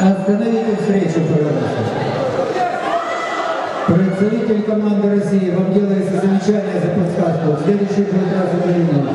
Остановите встречу, пожалуйста. Представитель команды России, вам делается замечание за подсказку. Следующий будет раз удалено.